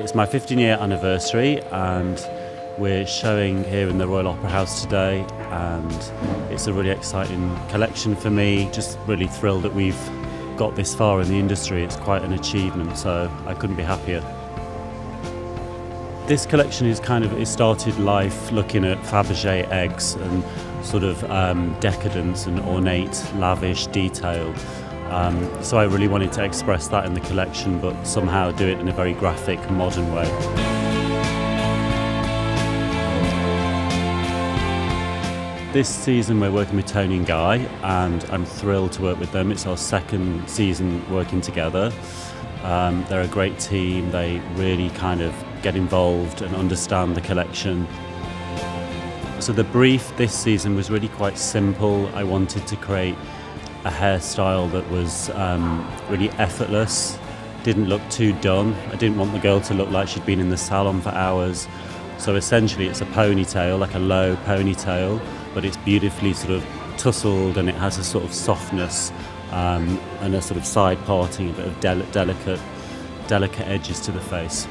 It's my 15 year anniversary and we're showing here in the Royal Opera House today and it's a really exciting collection for me. Just really thrilled that we've got this far in the industry. It's quite an achievement so I couldn't be happier. This collection is kind of, it started life looking at Fabergé eggs and sort of um, decadence and ornate, lavish detail. Um, so I really wanted to express that in the collection, but somehow do it in a very graphic, modern way. This season we're working with Toni and Guy, and I'm thrilled to work with them. It's our second season working together. Um, they're a great team. They really kind of get involved and understand the collection. So the brief this season was really quite simple. I wanted to create a hairstyle that was um, really effortless, didn't look too done. I didn't want the girl to look like she'd been in the salon for hours. So essentially it's a ponytail, like a low ponytail, but it's beautifully sort of tousled and it has a sort of softness um, and a sort of side parting, a bit of del delicate, delicate edges to the face.